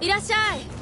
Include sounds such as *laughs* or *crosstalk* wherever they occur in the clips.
いらっしゃい。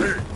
早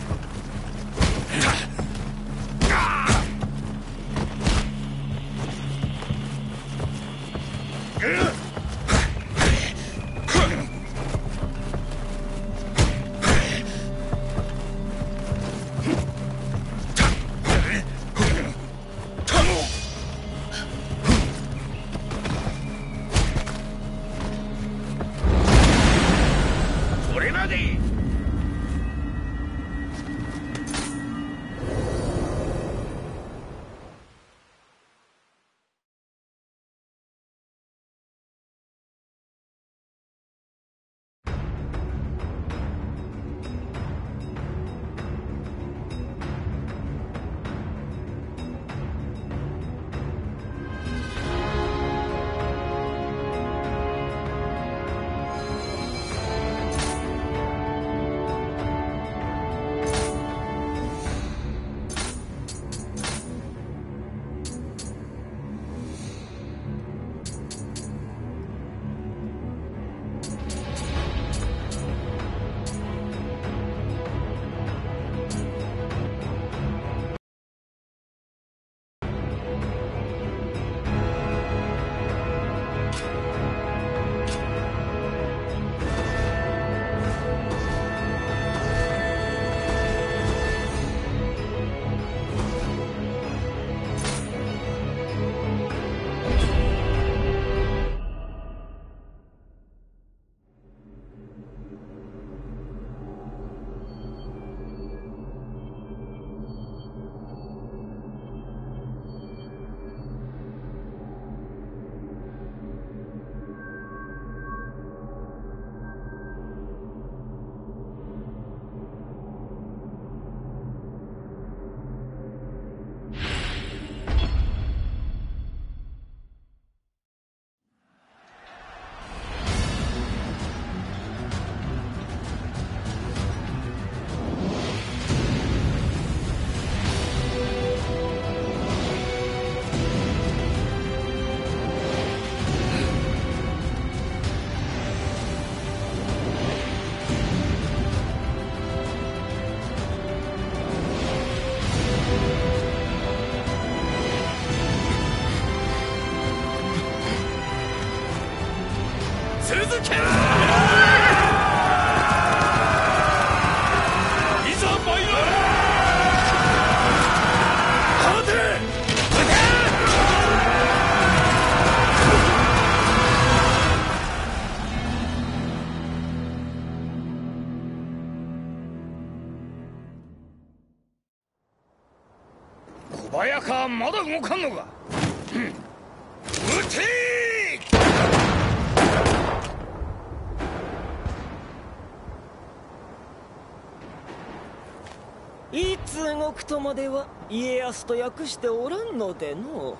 までは家康と訳しておらんのでの。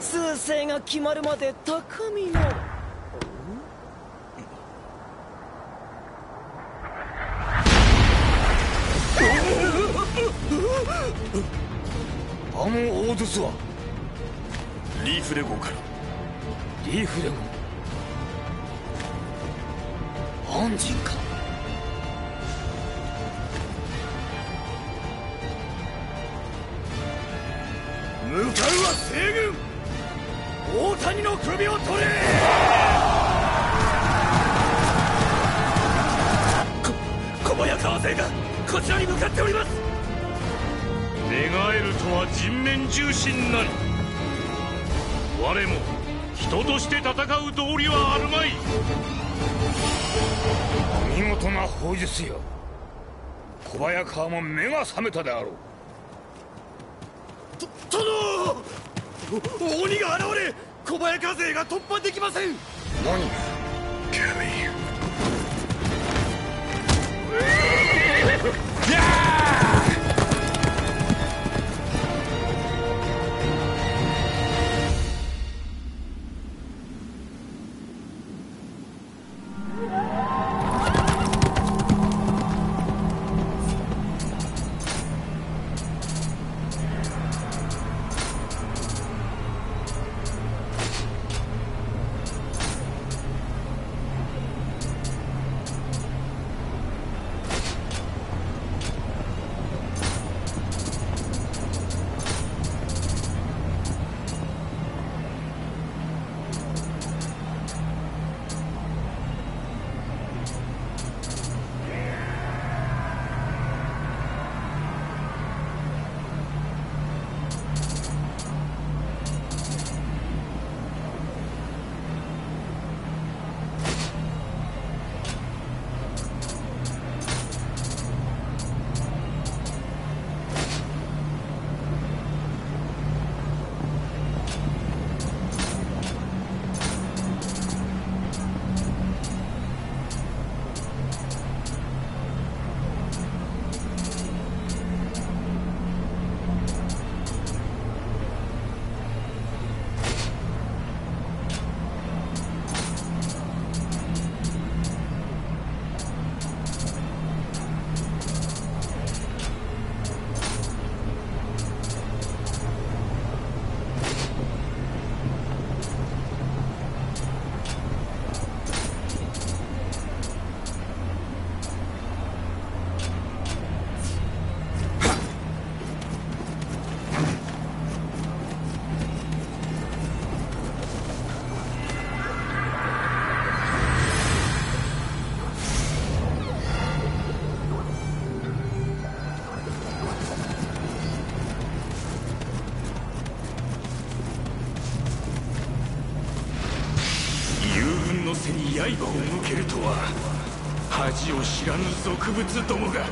数勢が決まるまで高みの。あの大筒は？リーフレゴンから。リーフレゴン？安人か。向我も人として戦う道理はあるまい。見事な砲術よ。小早川も目が覚めたであろう。殿！鬼が現れ小早川勢が突破できません。何？らぬ俗物どもが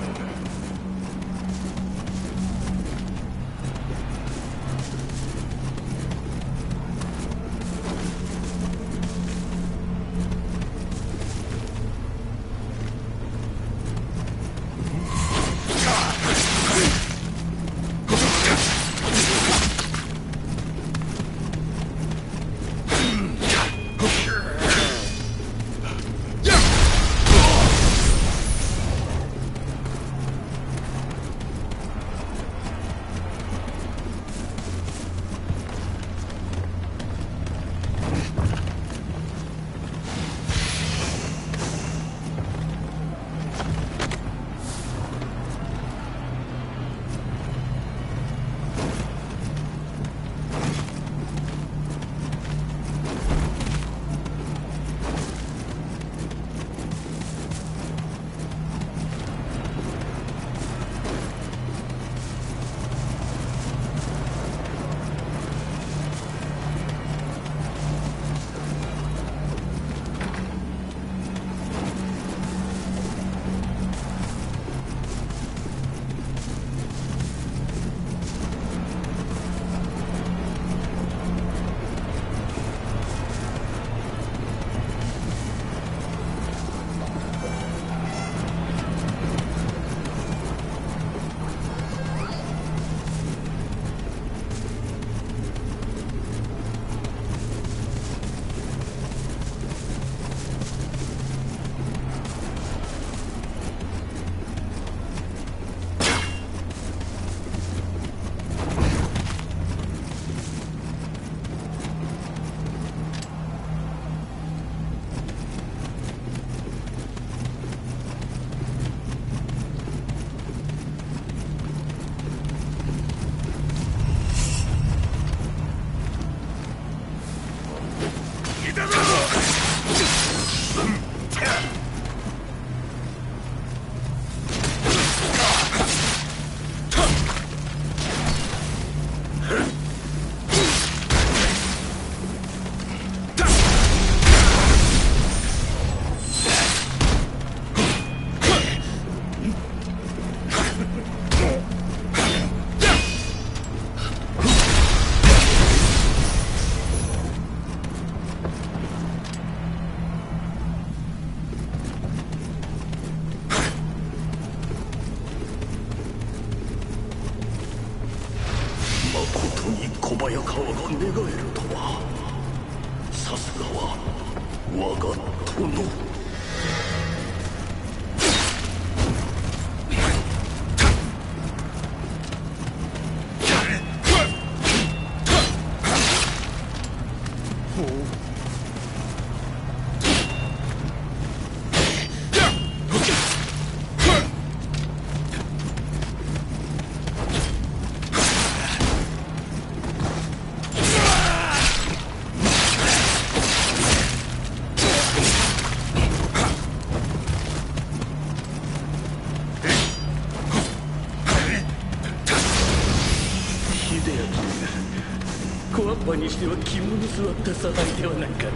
明小わにしては肝に座ったさないではないか。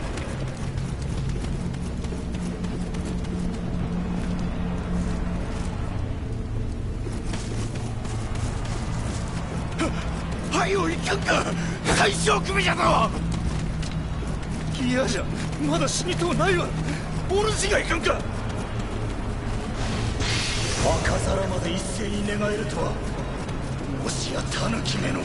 はいおいかんか大将首じゃぞ！嫌じゃまだ死にとうないわ。お主がいかんか！赤皿まで一斉に寝返るとはもしや狸めの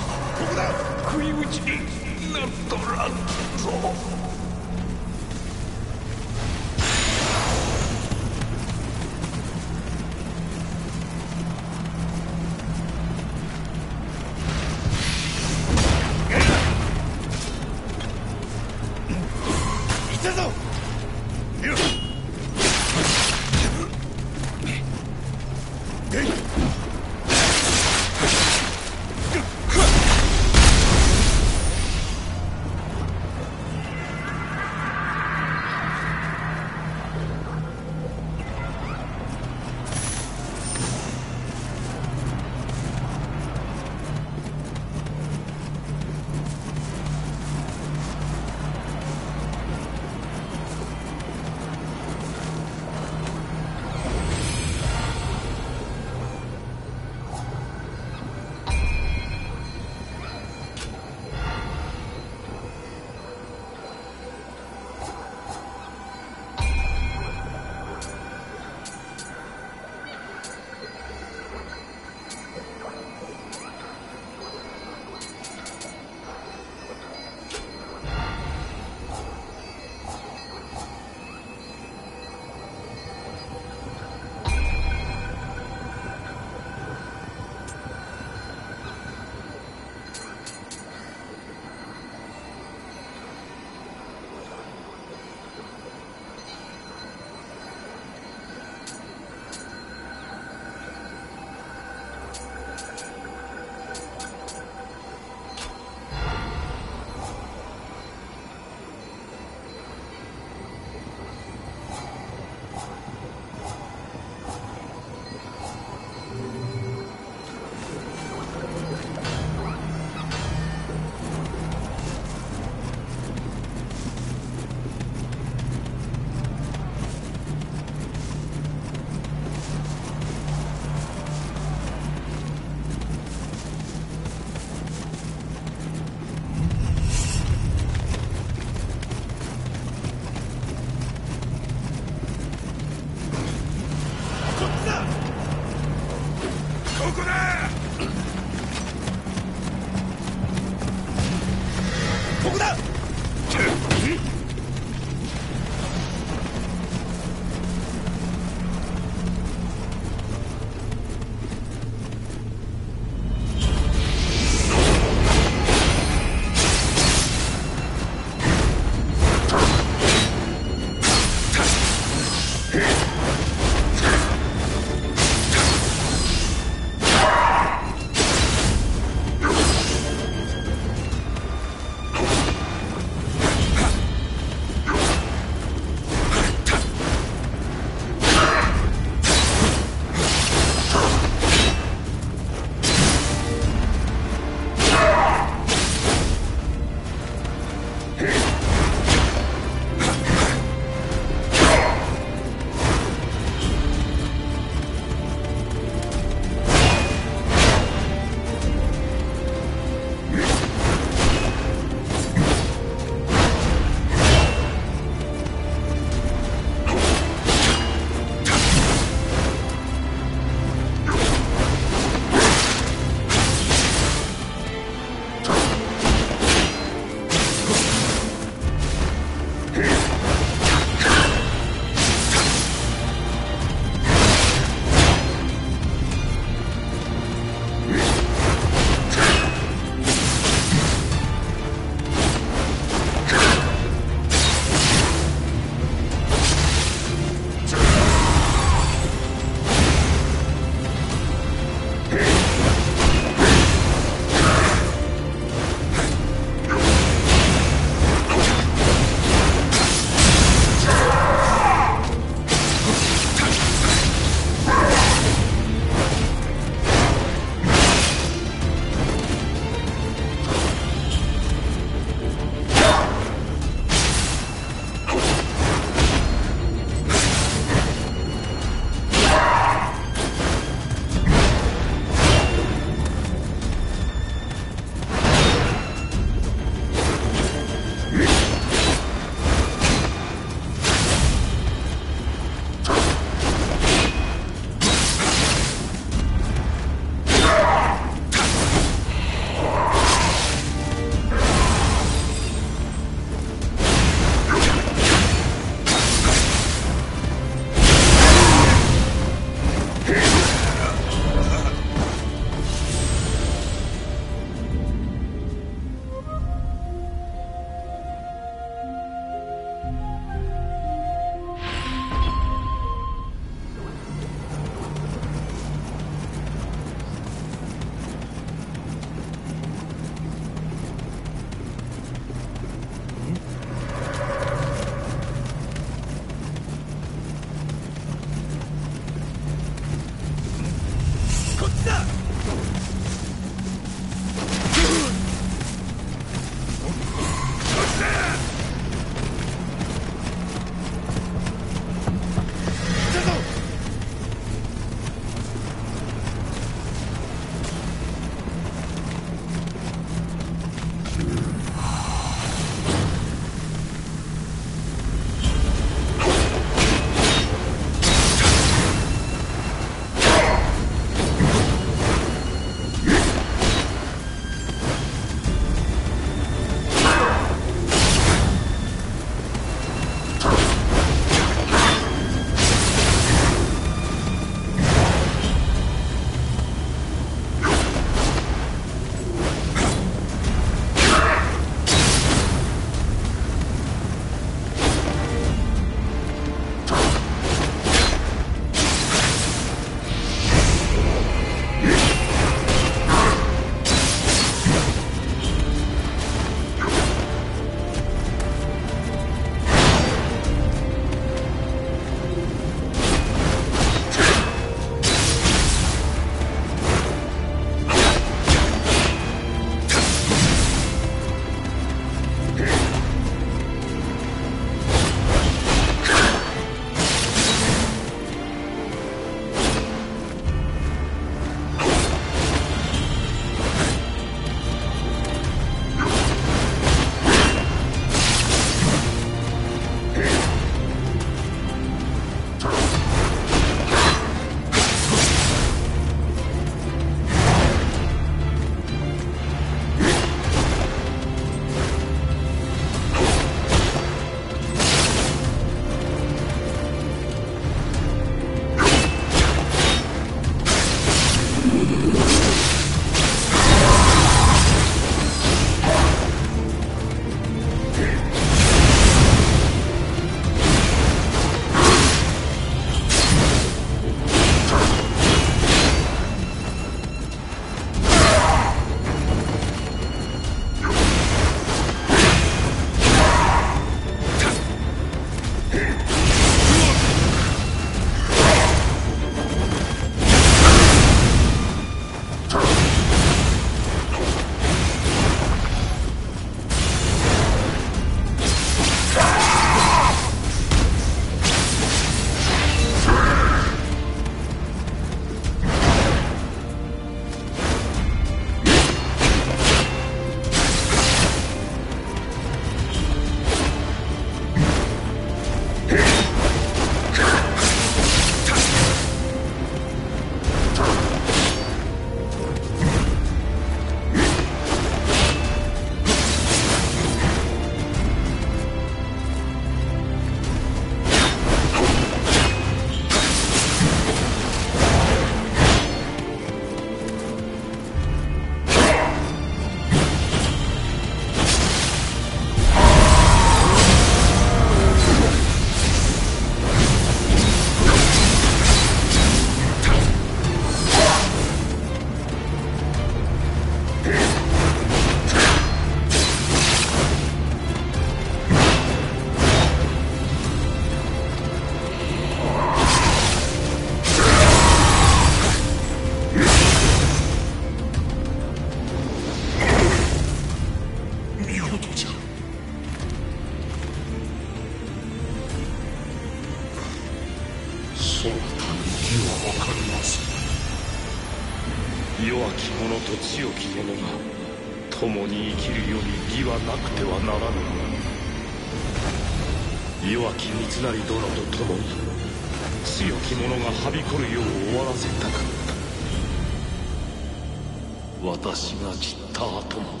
私が散った後も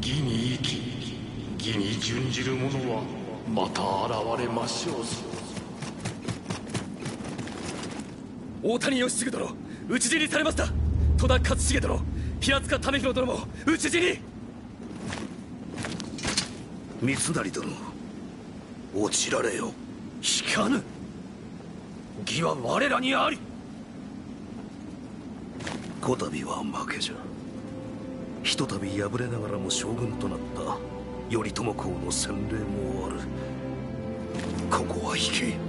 義に生き義に準じる者はまた現れましょうぞ大谷義次殿討ち死にされました。戸田勝重殿平塚為弘殿も討ち死に三成殿落ちられよ。引かぬ。義は我らにあり。こたびは負けじゃ。ひとたび敗れながらも将軍となった頼朝公の洗礼もある。ここは引け。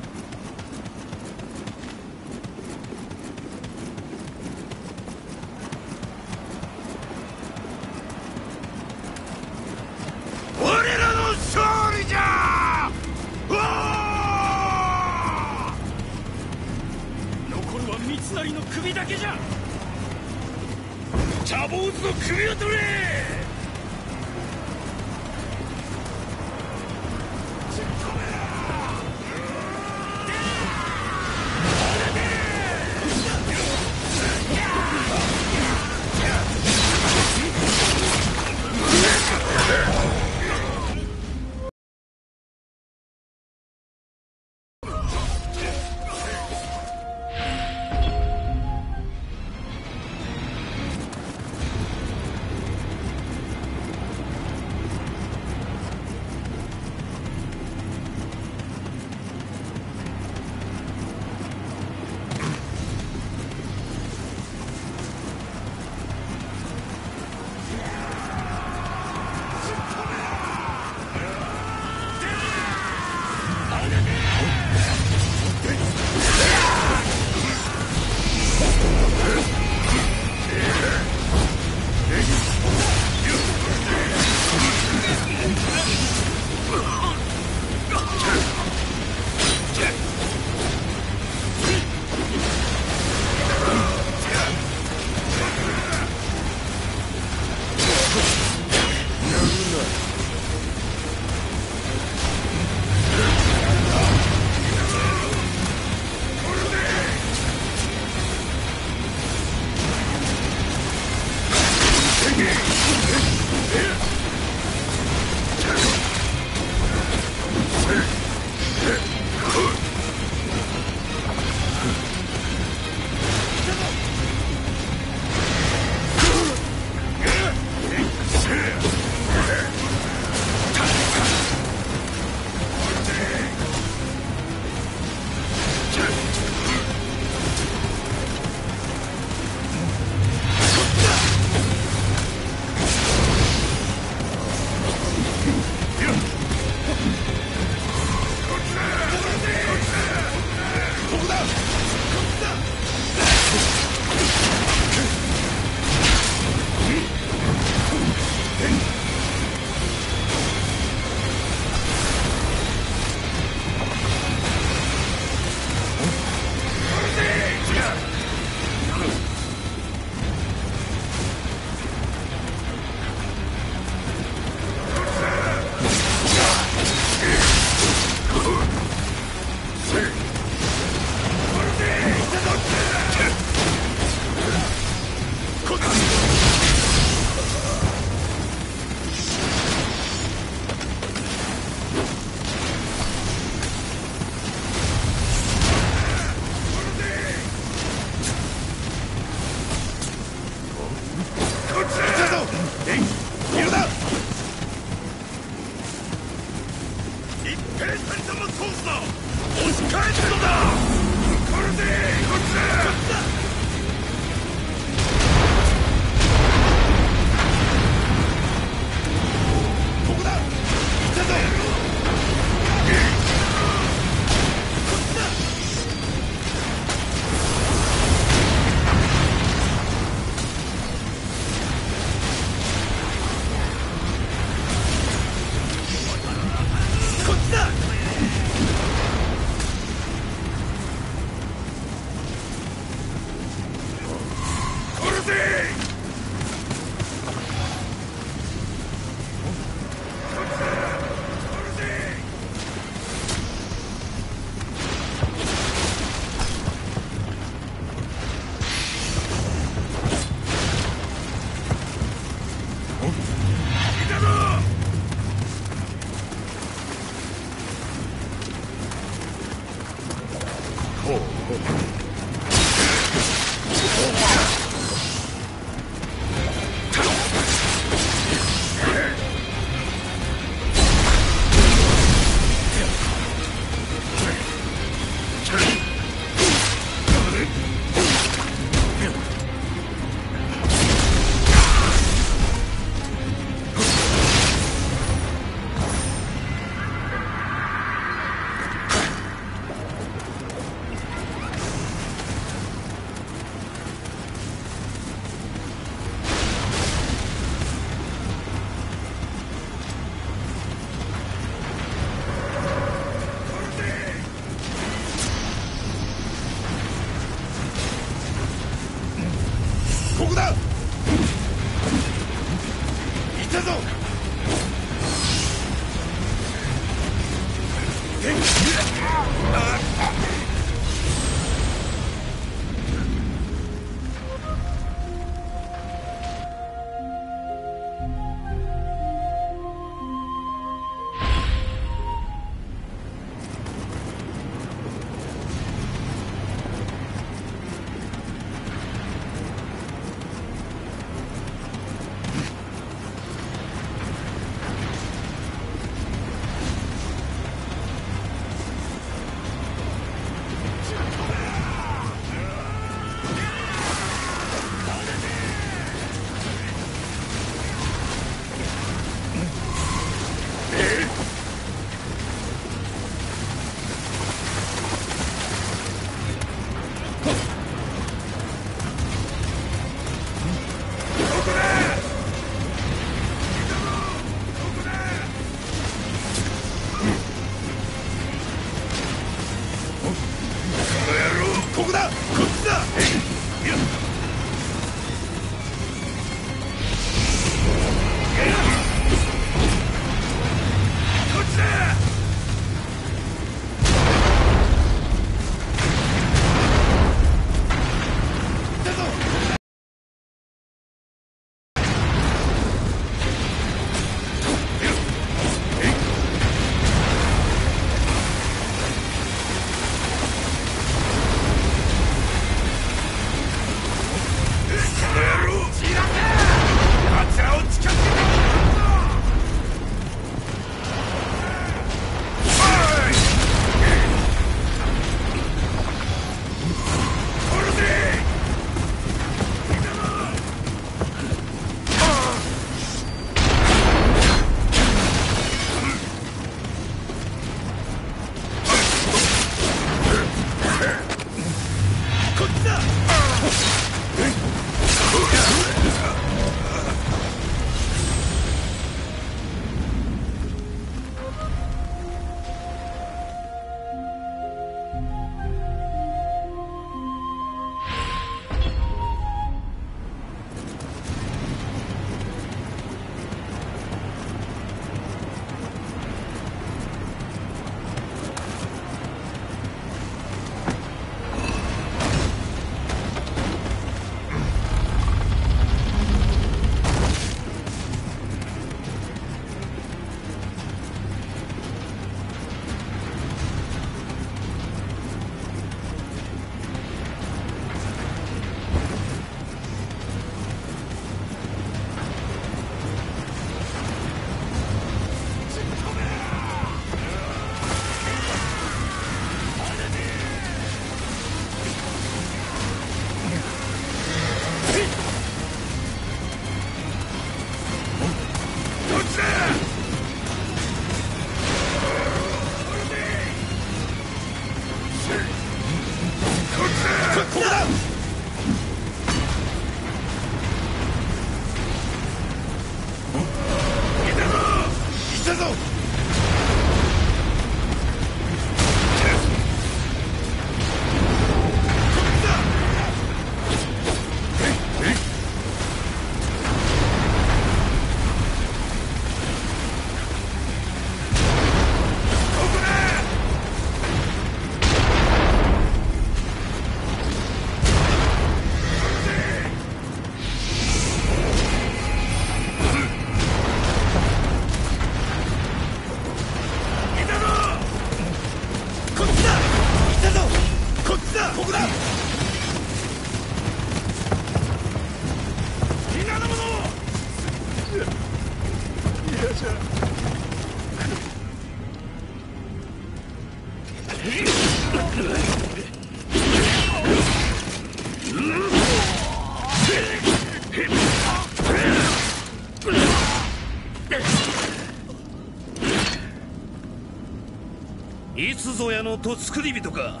つぞやのと作り人か。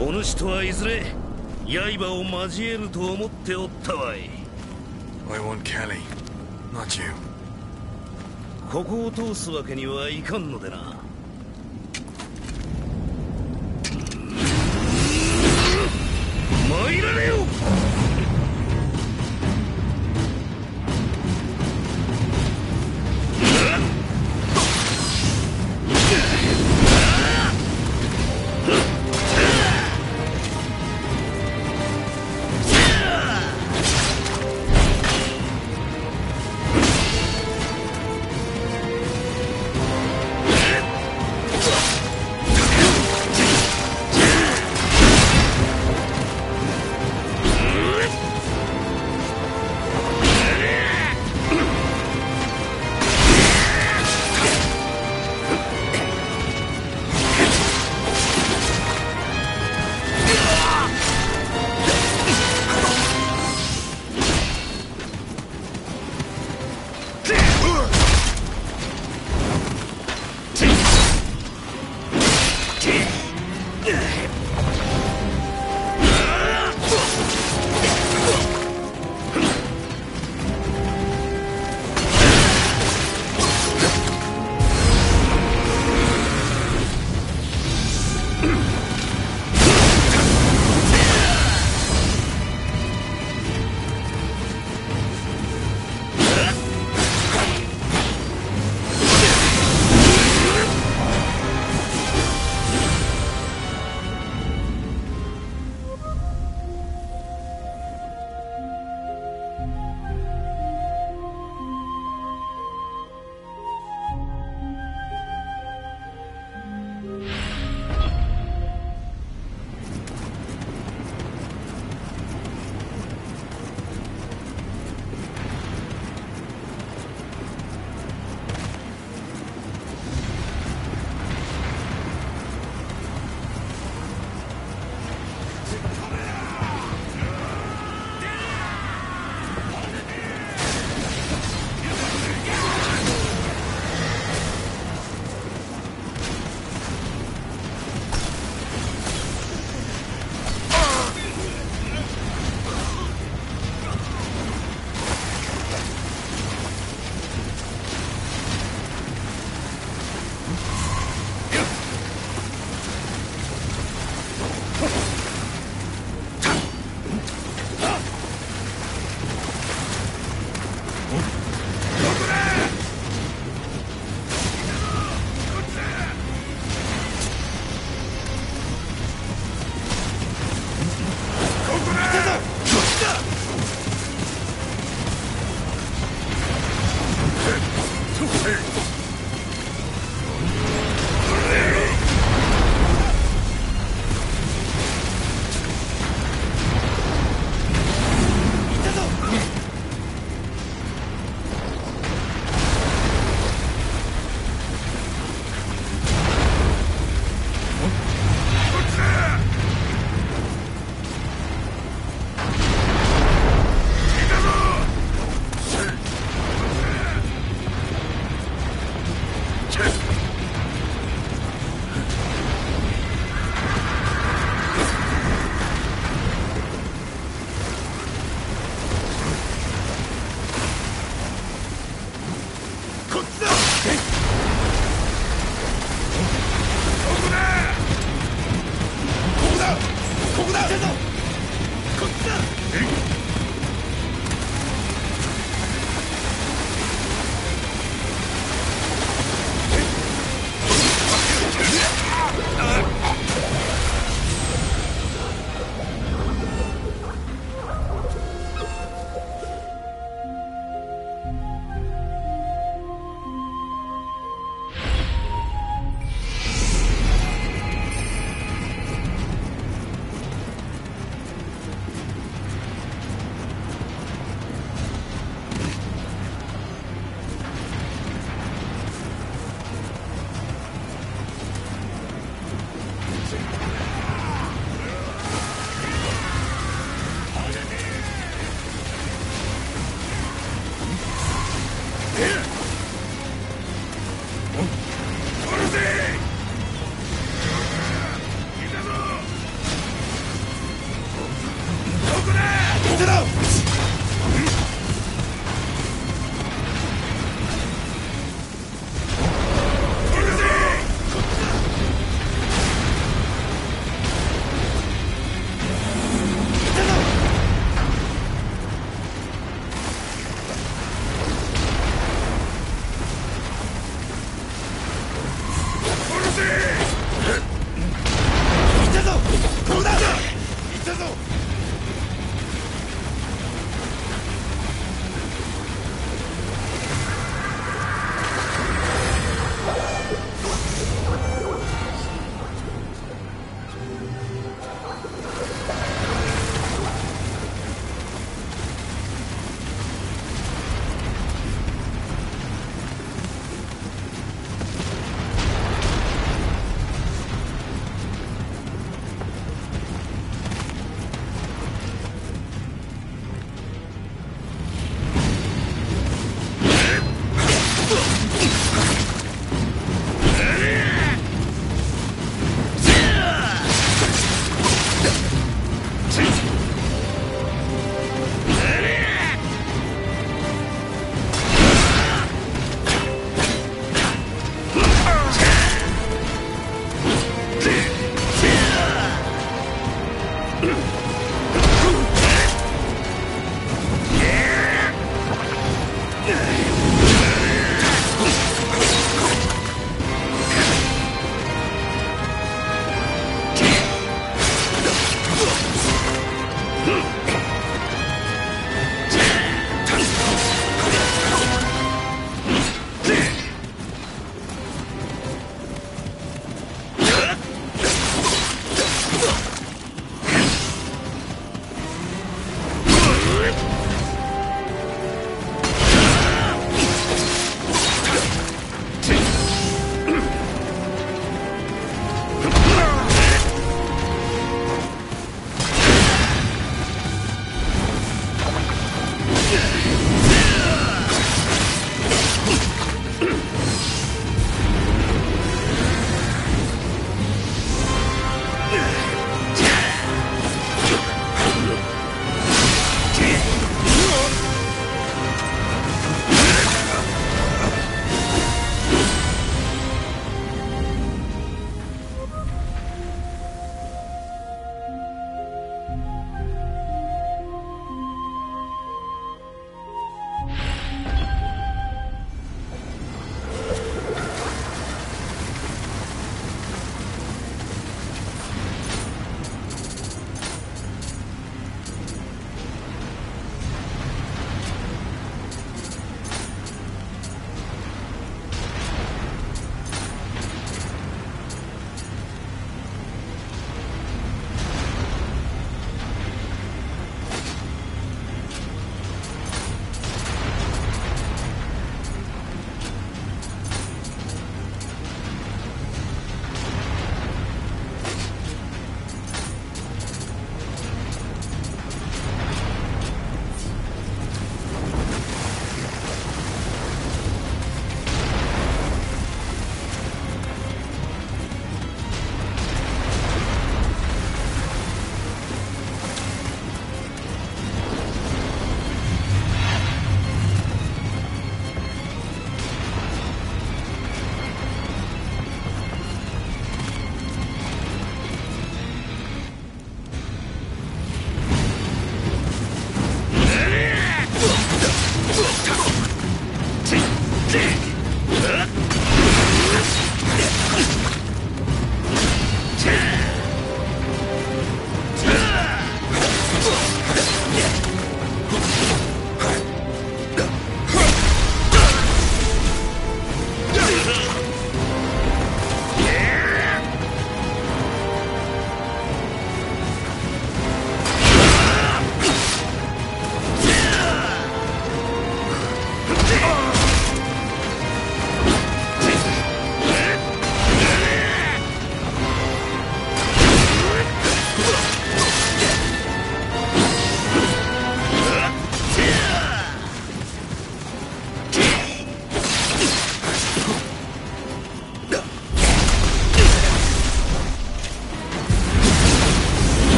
お主とはいずれ刃を交えると思っておったわい。I want Kelly, not you. ここを通すわけにはいかんのでな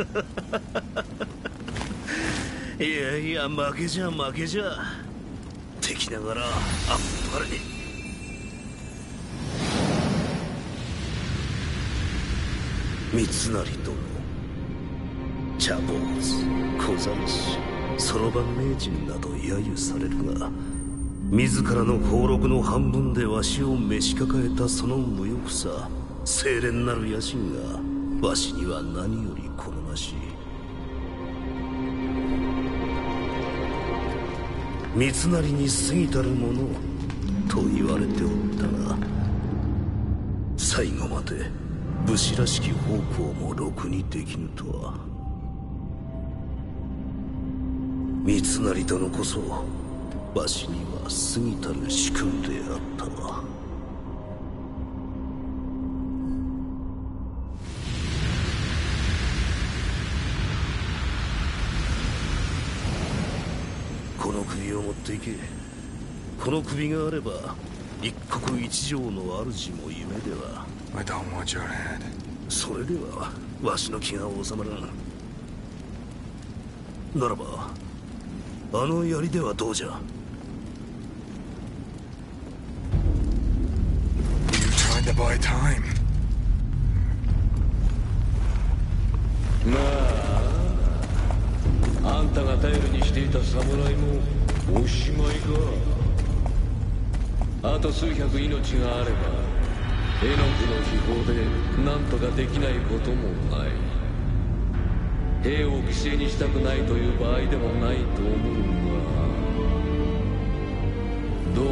*laughs* いやいや負けじゃ負けじゃ。敵ながらあっぱれ。三成殿茶坊主小ざしそろばん名人など揶揄されるが自らの俸禄の半分でわしを召し抱えたその無欲さ清廉なる野心がわしには何より好ましい。三成に過ぎたるものと言われておったが最後まで武士らしき方向もろくにできぬとは。三成殿こそわしには過ぎたる主君であったわこの首を持っていけ。この首があれば一国一城の主も夢では。I don't want your head. それではわしの気が収まらん。ならばあの槍ではどうじゃ。You tried to buy time. あんたが頼りにしていた侍もおしまいかあと数百命があれば絵の具の秘宝で何とかできないこともない。兵を犠牲にしたくないという場合でもないと思うがどう